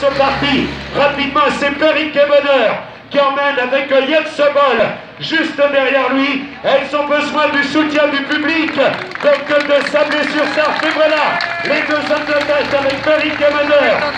sont partis. Rapidement, c'est Perry Bonheur qui emmène avec Sobol juste derrière lui. Elles ont besoin du soutien du public. Donc de sabler sur sarthe Et voilà, les deux hommes de tête avec Perry Bonheur.